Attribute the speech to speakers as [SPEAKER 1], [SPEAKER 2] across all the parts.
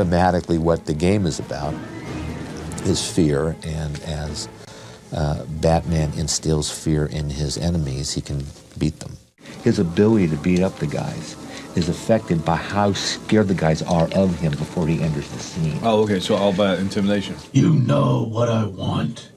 [SPEAKER 1] thematically what the game is about is fear, and as uh, Batman instills fear in his enemies, he can beat them.
[SPEAKER 2] His ability to beat up the guys is affected by how scared the guys are of him before he enters the scene.
[SPEAKER 3] Oh, okay, so all about intimidation.
[SPEAKER 4] You know what I want.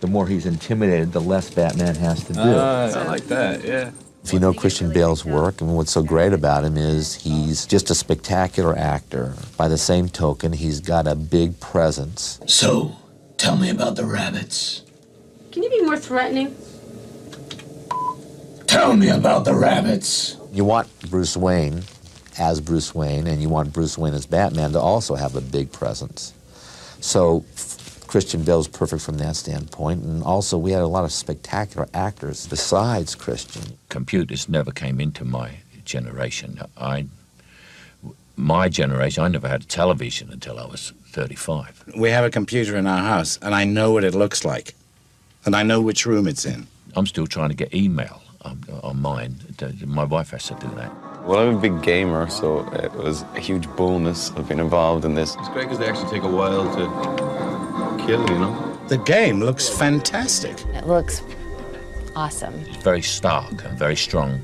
[SPEAKER 2] The more he's intimidated, the less Batman has to do.
[SPEAKER 3] Ah, I like that, yeah.
[SPEAKER 1] If you know Christian Bale's work, and what's so great about him is he's just a spectacular actor. By the same token, he's got a big presence.
[SPEAKER 4] So, tell me about the rabbits.
[SPEAKER 5] Can you be more threatening?
[SPEAKER 4] Tell me about the rabbits.
[SPEAKER 1] You want Bruce Wayne as Bruce Wayne, and you want Bruce Wayne as Batman to also have a big presence. So Christian Bale's perfect from that standpoint, and also we had a lot of spectacular actors besides Christian.
[SPEAKER 6] Computers never came into my generation. I, my generation, I never had a television until I was 35.
[SPEAKER 7] We have a computer in our house, and I know what it looks like, and I know which room it's in.
[SPEAKER 6] I'm still trying to get email on, on mine. My wife has to do that.
[SPEAKER 8] Well, I'm a big gamer, so it was a huge bonus of being involved in this.
[SPEAKER 3] It's great because they actually take a while to kill, you know?
[SPEAKER 7] The game looks fantastic.
[SPEAKER 9] It looks awesome.
[SPEAKER 6] It's very stark and very strong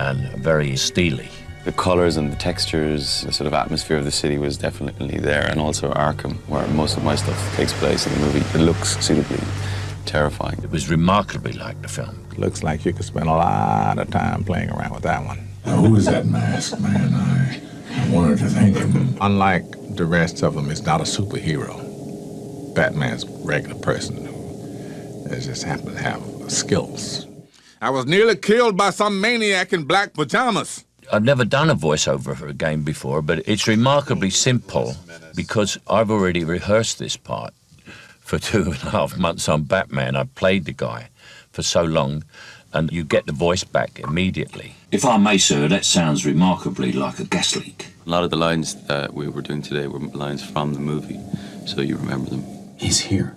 [SPEAKER 6] and very steely.
[SPEAKER 8] The colours and the textures, the sort of atmosphere of the city was definitely there, and also Arkham, where most of my stuff takes place in the movie. It looks suitably terrifying.
[SPEAKER 6] It was remarkably like the film.
[SPEAKER 10] Looks like you could spend a lot of time playing around with that one.
[SPEAKER 4] Now, who is that masked man? I, I wanted to thank him.
[SPEAKER 10] Unlike the rest of them, it's not a superhero. Batman's regular person who just happens to have skills.
[SPEAKER 11] I was nearly killed by some maniac in black pajamas.
[SPEAKER 6] I've never done a voiceover for a game before, but it's remarkably simple because I've already rehearsed this part for two and a half months on Batman. I played the guy for so long, and you get the voice back immediately.
[SPEAKER 12] If I may, sir, that sounds remarkably like a gas leak.
[SPEAKER 8] A lot of the lines that we were doing today were lines from the movie, so you remember them.
[SPEAKER 4] He's here.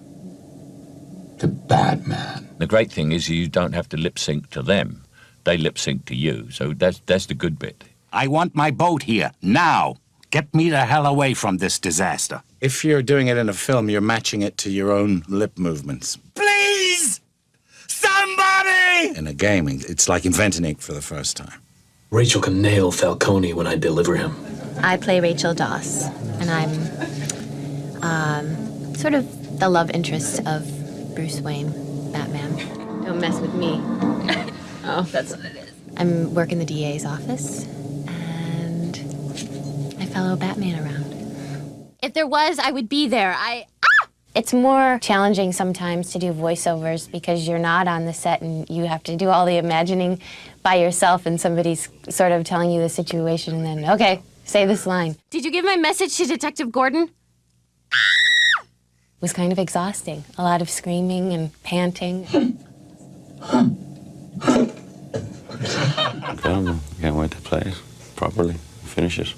[SPEAKER 4] The bad man.
[SPEAKER 6] The great thing is you don't have to lip sync to them. They lip sync to you, so that's, that's the good bit.
[SPEAKER 7] I want my boat here, now. Get me the hell away from this disaster. If you're doing it in a film, you're matching it to your own lip movements.
[SPEAKER 4] Please! Somebody!
[SPEAKER 7] In a game, it's like inventing it for the first time.
[SPEAKER 13] Rachel can nail Falcone when I deliver him.
[SPEAKER 9] I play Rachel Dawes, and I'm um, sort of the love interest of Bruce Wayne, Batman.
[SPEAKER 5] Don't mess with me. oh, that's what it is.
[SPEAKER 9] I'm working the DA's office, and I follow Batman around. If there was, I would be there. I. Ah! It's more challenging sometimes to do voiceovers because you're not on the set and you have to do all the imagining by yourself, and somebody's sort of telling you the situation, and then, okay, say this line. Did you give my message to Detective Gordon? It was kind of exhausting. A lot of screaming and panting.
[SPEAKER 8] Incredible. Can't wait to play it properly, finish it.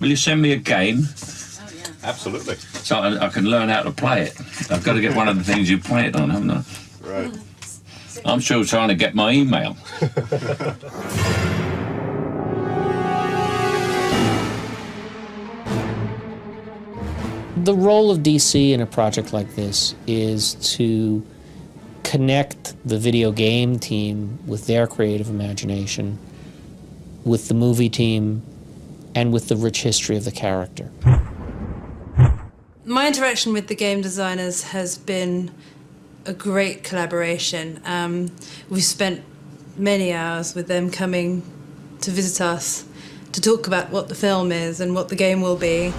[SPEAKER 12] Will you send me a game?
[SPEAKER 11] Oh, Absolutely.
[SPEAKER 12] So I, I can learn how to play it. I've got to get one of the things you play it on, haven't I?
[SPEAKER 11] Right.
[SPEAKER 12] I'm still trying to get my email.
[SPEAKER 14] The role of DC in a project like this is to connect the video game team with their creative imagination, with the movie team, and with the rich history of the character.
[SPEAKER 15] My interaction with the game designers has been a great collaboration. Um, we've spent many hours with them coming to visit us to talk about what the film is and what the game will be.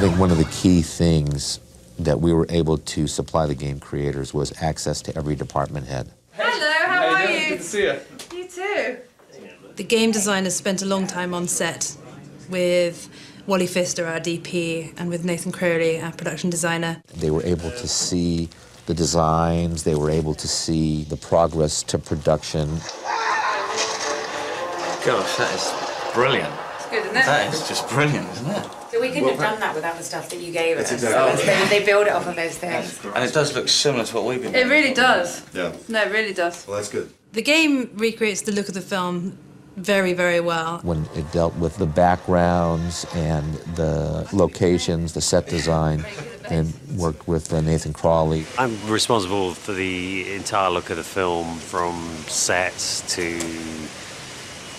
[SPEAKER 1] I think one of the key things that we were able to supply the game creators was access to every department head.
[SPEAKER 15] Hello, how, are you?
[SPEAKER 11] Good to see you.
[SPEAKER 15] You too. The game designers spent a long time on set with Wally Pfister, our DP, and with Nathan Crowley, our production designer.
[SPEAKER 1] They were able to see the designs, they were able to see the progress to production.
[SPEAKER 16] Gosh, that is brilliant.
[SPEAKER 15] It's good, isn't it?
[SPEAKER 16] That is just brilliant, isn't it?
[SPEAKER 17] So we couldn't have done that without the stuff that you gave
[SPEAKER 16] That's
[SPEAKER 17] us.
[SPEAKER 16] exactly
[SPEAKER 17] So
[SPEAKER 16] right.
[SPEAKER 17] they, they build it off of those things.
[SPEAKER 16] And it does look similar to what we've been
[SPEAKER 15] It really does.
[SPEAKER 16] Yeah.
[SPEAKER 15] No, it really does.
[SPEAKER 16] Well, that's good.
[SPEAKER 15] The game recreates the look of the film very, very well.
[SPEAKER 1] When it dealt with the backgrounds and the locations, the set design, and worked with uh, Nathan Crowley.
[SPEAKER 18] I'm responsible for the entire look of the film from sets to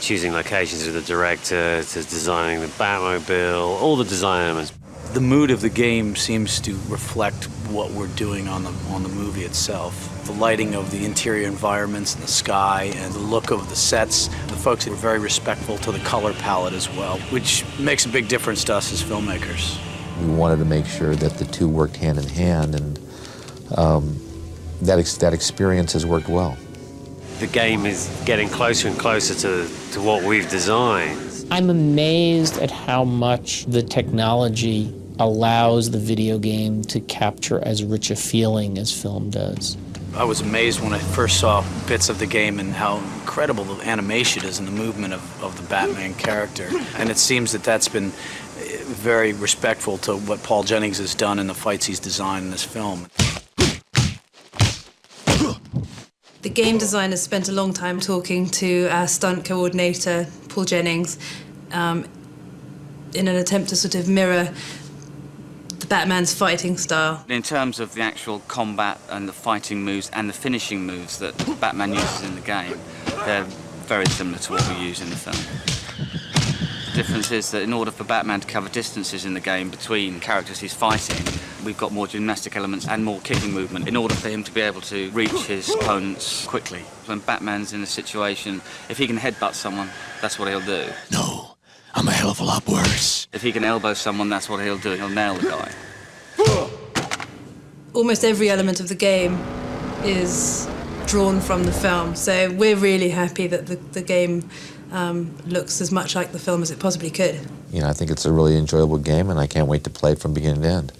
[SPEAKER 18] choosing locations with the director to designing the Batmobile, all the design elements.
[SPEAKER 19] The mood of the game seems to reflect what we're doing on the on the movie itself. The lighting of the interior environments and the sky and the look of the sets. The folks were very respectful to the color palette as well, which makes a big difference to us as filmmakers.
[SPEAKER 1] We wanted to make sure that the two worked hand in hand, and um, that, ex that experience has worked well.
[SPEAKER 18] The game is getting closer and closer to, to what we've designed.
[SPEAKER 14] I'm amazed at how much the technology allows the video game to capture as rich a feeling as film does.
[SPEAKER 19] I was amazed when I first saw bits of the game and how incredible the animation is and the movement of, of the Batman character. And it seems that that's been eh, very respectful to what Paul Jennings has done in the fights he's designed in this film.
[SPEAKER 15] The game designers spent a long time talking to our stunt coordinator, Paul Jennings, um, in an attempt to sort of mirror the Batman's fighting style.
[SPEAKER 16] In terms of the actual combat and the fighting moves and the finishing moves that Batman uses in the game, they're very similar to what we use in the film. The difference is that in order for Batman to cover distances in the game between characters he's fighting, we've got more gymnastic elements and more kicking movement in order for him to be able to reach his opponents quickly. When Batman's in a situation, if he can headbutt someone, that's what he'll do.
[SPEAKER 4] No, I'm a hell of a lot worse.
[SPEAKER 16] If he can elbow someone, that's what he'll do. He'll nail the guy.
[SPEAKER 15] Almost every element of the game is drawn from the film, so we're really happy that the, the game um, looks as much like the film as it possibly could.
[SPEAKER 1] You know, I think it's a really enjoyable game, and I can't wait to play it from beginning to end.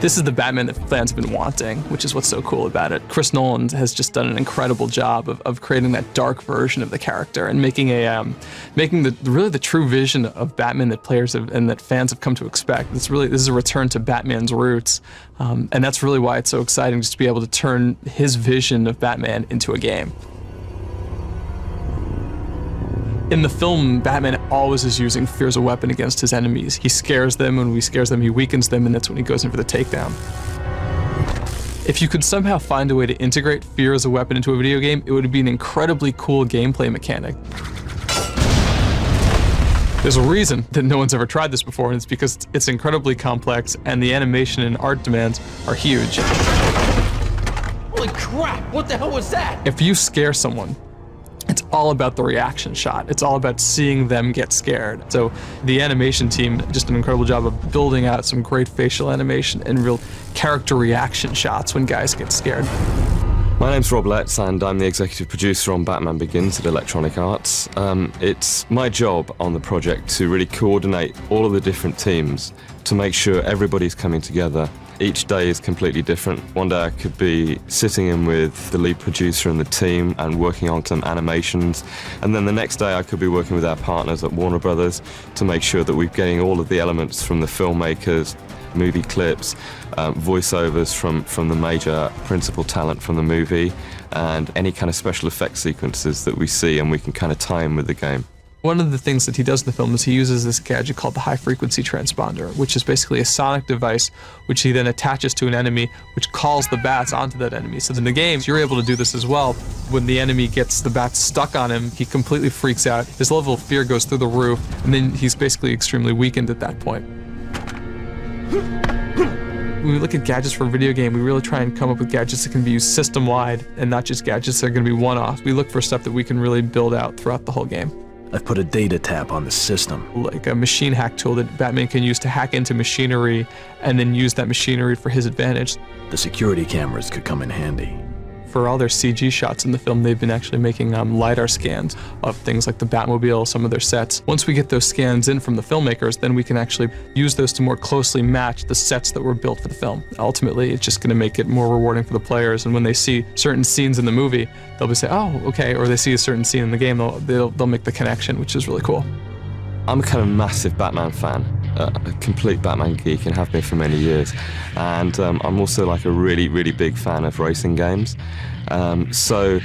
[SPEAKER 20] This is the Batman that fans have been wanting, which is what's so cool about it. Chris Nolan has just done an incredible job of, of creating that dark version of the character and making a um, making the really the true vision of Batman that players have and that fans have come to expect. It's really this is a return to Batman's roots, um, and that's really why it's so exciting just to be able to turn his vision of Batman into a game. In the film, Batman always is using fear as a weapon against his enemies. He scares them, and when he scares them, he weakens them, and that's when he goes in for the takedown. If you could somehow find a way to integrate fear as a weapon into a video game, it would be an incredibly cool gameplay mechanic. There's a reason that no one's ever tried this before, and it's because it's incredibly complex, and the animation and art demands are huge.
[SPEAKER 21] Holy crap! What the hell was that?
[SPEAKER 20] If you scare someone, it's all about the reaction shot. It's all about seeing them get scared. So the animation team just an incredible job of building out some great facial animation and real character reaction shots when guys get scared.
[SPEAKER 22] My name's Rob Letts, and I'm the executive producer on Batman Begins at Electronic Arts. Um, it's my job on the project to really coordinate all of the different teams to make sure everybody's coming together each day is completely different. One day I could be sitting in with the lead producer and the team and working on some animations, and then the next day I could be working with our partners at Warner Brothers to make sure that we're getting all of the elements from the filmmakers, movie clips, um, voiceovers from, from the major principal talent from the movie, and any kind of special effects sequences that we see, and we can kind of tie in with the game.
[SPEAKER 20] One of the things that he does in the film is he uses this gadget called the high frequency transponder, which is basically a sonic device which he then attaches to an enemy, which calls the bats onto that enemy. So in the games, you're able to do this as well. When the enemy gets the bats stuck on him, he completely freaks out. His level of fear goes through the roof, and then he's basically extremely weakened at that point. When we look at gadgets for a video game, we really try and come up with gadgets that can be used system-wide and not just gadgets that are going to be one-off. We look for stuff that we can really build out throughout the whole game.
[SPEAKER 13] I've put a data tap on the system.
[SPEAKER 20] Like a machine hack tool that Batman can use to hack into machinery and then use that machinery for his advantage.
[SPEAKER 13] The security cameras could come in handy.
[SPEAKER 20] For all their CG shots in the film, they've been actually making um, LiDAR scans of things like the Batmobile, some of their sets. Once we get those scans in from the filmmakers, then we can actually use those to more closely match the sets that were built for the film. Ultimately, it's just going to make it more rewarding for the players, and when they see certain scenes in the movie, they'll be say, oh, okay, or they see a certain scene in the game, they'll, they'll, they'll make the connection, which is really cool.
[SPEAKER 22] I'm a kind of massive Batman fan. A, complete Batman geek and have been for many years. And um, I'm also like a really, really big fan of racing games. Um, so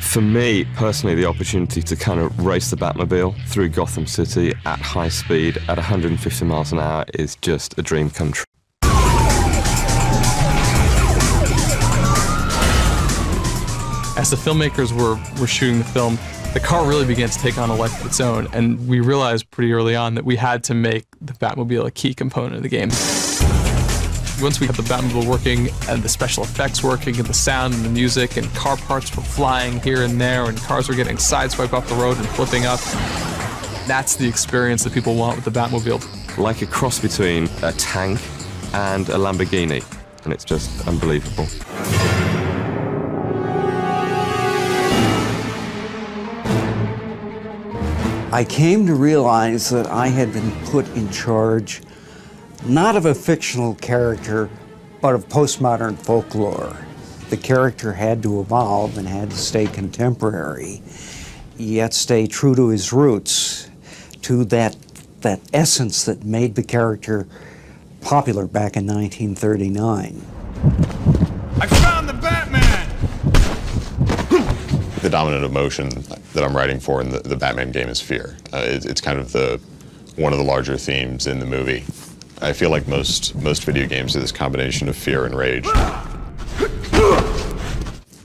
[SPEAKER 22] for me personally, the opportunity to kind of race the Batmobile through Gotham City at high speed at 150 miles an hour is just a dream come true.
[SPEAKER 20] As the filmmakers were, were shooting the film, the car really began to take on a life of its own, and we realized pretty early on that we had to make the Batmobile a key component of the game. Once we had the Batmobile working, and the special effects working, and the sound and the music, and car parts were flying here and there, and cars were getting sideswiped off the road and flipping up, that's the experience that people want with the Batmobile.
[SPEAKER 22] Like a cross between a tank and a Lamborghini, and it's just unbelievable.
[SPEAKER 23] I came to realize that I had been put in charge not of a fictional character, but of postmodern folklore. The character had to evolve and had to stay contemporary, yet stay true to his roots, to that, that essence that made the character popular back in 1939.
[SPEAKER 11] I found the Batman!
[SPEAKER 24] The dominant emotion that I'm writing for in the, the Batman game is fear. Uh, it, it's kind of the one of the larger themes in the movie. I feel like most most video games are this combination of fear and rage.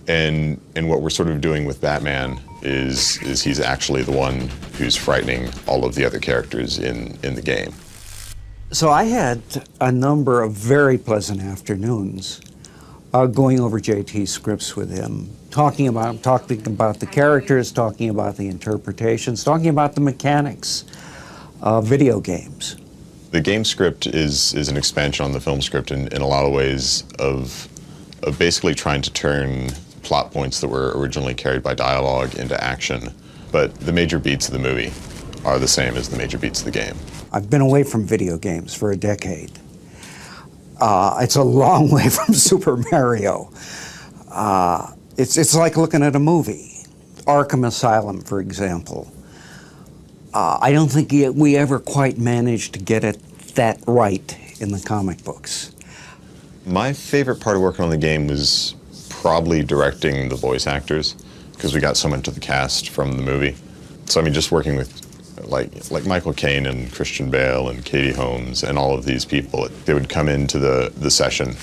[SPEAKER 24] And and what we're sort of doing with Batman is is he's actually the one who's frightening all of the other characters in in the game.
[SPEAKER 23] So I had a number of very pleasant afternoons uh, going over JT scripts with him, talking about talking about the characters, talking about the interpretations, talking about the mechanics of video games.
[SPEAKER 24] The game script is is an expansion on the film script in, in a lot of ways of of basically trying to turn plot points that were originally carried by dialogue into action. But the major beats of the movie are the same as the major beats of the game.
[SPEAKER 23] I've been away from video games for a decade. Uh, it's a long way from Super Mario. Uh, it's, it's like looking at a movie. Arkham Asylum, for example. Uh, I don't think we ever quite managed to get it that right in the comic books.
[SPEAKER 24] My favorite part of working on the game was probably directing the voice actors because we got so much of the cast from the movie. So I mean, just working with like like Michael Caine and Christian Bale and Katie Holmes and all of these people, they would come into the the session,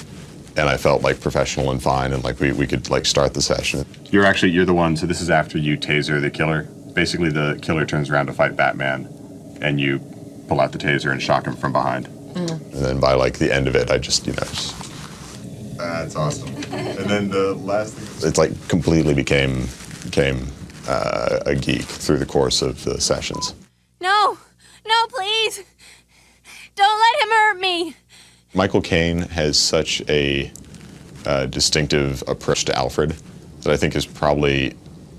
[SPEAKER 24] and I felt like professional and fine, and like we, we could like start the session. You're actually you're the one. So this is after you taser the killer. Basically, the killer turns around to fight Batman, and you pull out the taser and shock him from behind.
[SPEAKER 5] Mm.
[SPEAKER 24] And then by like the end of it, I just you know. Just, that's awesome. and then the last thing. It's like completely became became uh, a geek through the course of the sessions.
[SPEAKER 9] No, no, please. Don't let him hurt me.
[SPEAKER 24] Michael Caine has such a uh, distinctive approach to Alfred that I think is probably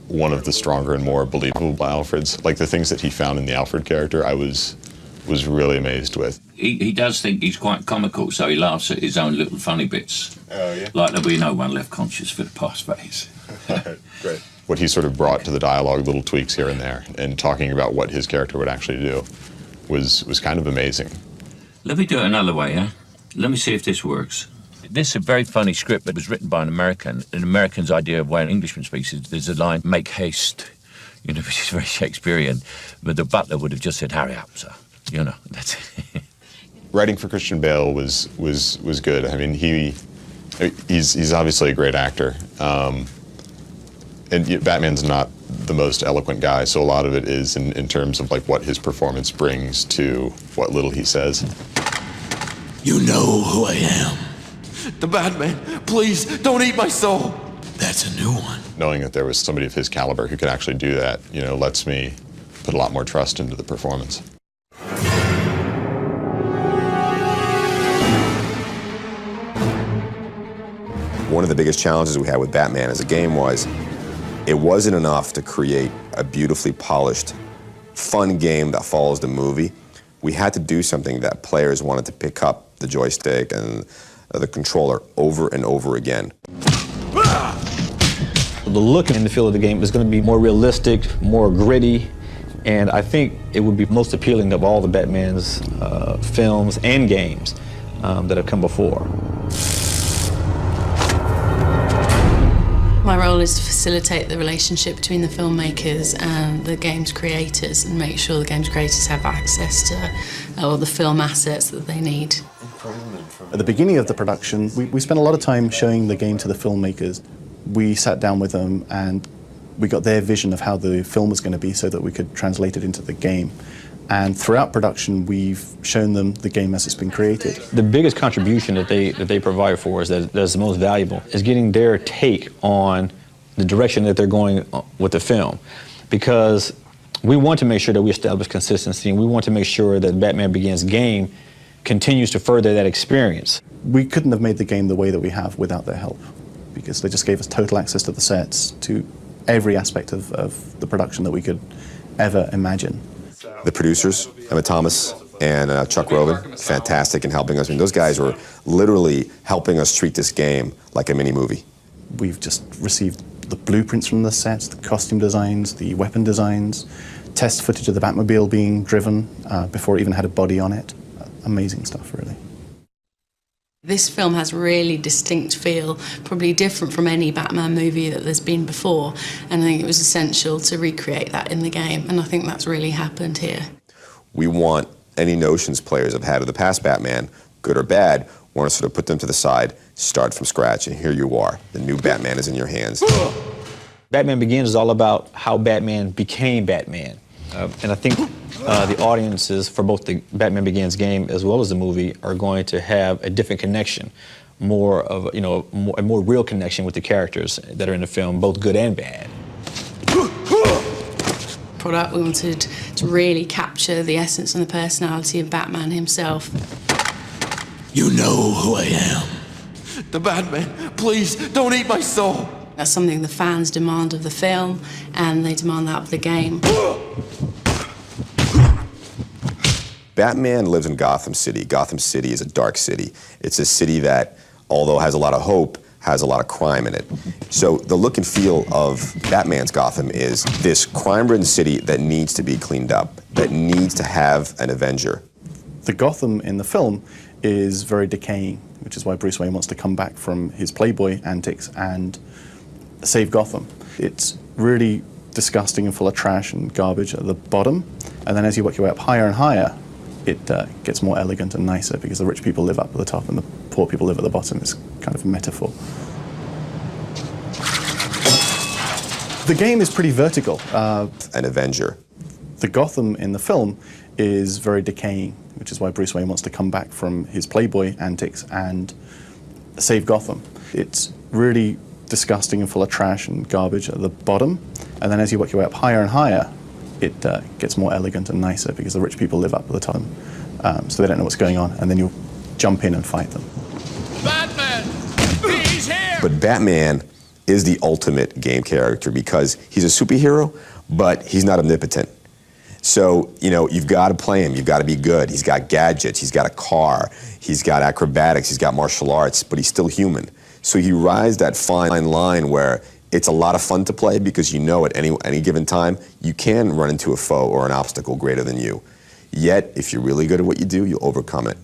[SPEAKER 24] one of the stronger and more believable Alfreds. Like the things that he found in the Alfred character, I was was really amazed with.
[SPEAKER 6] He, he does think he's quite comical, so he laughs at his own little funny bits.
[SPEAKER 24] Oh, yeah?
[SPEAKER 6] Like there'll be no one left conscious for the past phase.
[SPEAKER 24] Great. What he sort of brought to the dialogue, little tweaks here and there, and talking about what his character would actually do was, was kind of amazing.
[SPEAKER 6] Let me do it another way, yeah? Let me see if this works. This is a very funny script that was written by an American. An American's idea of why an Englishman speaks is there's a line, make haste, you know, which is very Shakespearean. But the butler would have just said, hurry up, sir. You know, that's it.
[SPEAKER 24] Writing for Christian Bale was, was, was good. I mean, he, he's, he's obviously a great actor. Um, and Batman's not the most eloquent guy, so a lot of it is in, in terms of like what his performance brings to what little he says.
[SPEAKER 21] You know who I am. The Batman. Please, don't eat my soul. That's a new one.
[SPEAKER 24] Knowing that there was somebody of his caliber who could actually do that, you know, lets me put a lot more trust into the performance.
[SPEAKER 25] One of the biggest challenges we had with Batman as a game was it wasn't enough to create a beautifully polished, fun game that follows the movie. We had to do something that players wanted to pick up the joystick and the controller over and over again.
[SPEAKER 26] The look and the feel of the game is going to be more realistic, more gritty,
[SPEAKER 27] And I think it would be most appealing of all the Batman's uh, films and games um, that have come before.
[SPEAKER 15] My to facilitate the relationship between the filmmakers and the game's creators and make sure the game's creators have access to uh, all the film assets that they need.
[SPEAKER 28] At the beginning of the production, we, we spent a lot of time showing the game to the filmmakers. We sat down with them and we got their vision of how the film was going to be so that we could translate it into the game. And throughout production, we've shown them the game as it's been created.
[SPEAKER 27] The biggest contribution that they that they provide for us that, that's the most valuable is getting their take on the direction that they're going uh, with the film, because we want to make sure that we establish consistency and we want to make sure that Batman Begins game continues to further that experience.
[SPEAKER 28] We couldn't have made the game the way that we have without their help, because they just gave us total access to the sets, to every aspect of, of the production that we could ever imagine.
[SPEAKER 25] The producers, Emma Thomas and uh, Chuck Roven, fantastic in helping us. I mean, those guys were literally helping us treat this game like a mini movie.
[SPEAKER 28] We've just received the blueprints from the sets, the costume designs, the weapon designs, test footage of the Batmobile being driven uh, before it even had a body on it. Amazing stuff, really.
[SPEAKER 15] This film has really distinct feel, probably different from any Batman movie that there's been before, and I think it was essential to recreate that in the game, and I think that's really happened here.
[SPEAKER 25] We want any notions players have had of the past Batman, good or bad, want to sort of put them to the side, start from scratch, and here you are. The new Batman is in your hands.
[SPEAKER 27] Batman Begins is all about how Batman became Batman. Uh, and I think uh, the audiences for both the Batman Begins game as well as the movie are going to have a different connection, more of you know more, a more real connection with the characters that are in the film, both good and bad.
[SPEAKER 15] Product we wanted to really capture the essence and the personality of Batman himself.
[SPEAKER 21] You know who I am. The Batman. Please don't eat my soul.
[SPEAKER 15] That's something the fans demand of the film, and they demand that of the game.
[SPEAKER 25] Batman lives in Gotham City. Gotham City is a dark city. It's a city that, although has a lot of hope, has a lot of crime in it. So the look and feel of Batman's Gotham is this crime-ridden city that needs to be cleaned up, that needs to have an Avenger.
[SPEAKER 28] The Gotham in the film is very decaying, which is why Bruce Wayne wants to come back from his Playboy antics and save Gotham. It's really disgusting and full of trash and garbage at the bottom, and then as you work your way up higher and higher, it uh, gets more elegant and nicer because the rich people live up at the top and the poor people live at the bottom. It's kind of a metaphor. The game is pretty vertical. Uh,
[SPEAKER 25] An Avenger.
[SPEAKER 28] The Gotham in the film is very decaying, which is why Bruce Wayne wants to come back from his Playboy antics and save Gotham. It's really disgusting and full of trash and garbage at the bottom, and then as you work your way up higher and higher, it uh, gets more elegant and nicer because the rich people live up at the top, um, so they don't know what's going on, and then you'll jump in and fight them.
[SPEAKER 21] Batman! He's here!
[SPEAKER 25] But Batman is the ultimate game character because he's a superhero, but he's not omnipotent. So, you know, you've got to play him. You've got to be good. He's got gadgets. He's got a car. He's got acrobatics. He's got martial arts, but he's still human. So he rides that fine line where it's a lot of fun to play because you know at any, any given time you can run into a foe or an obstacle greater than you. Yet, if you're really good at what you do, you'll overcome it.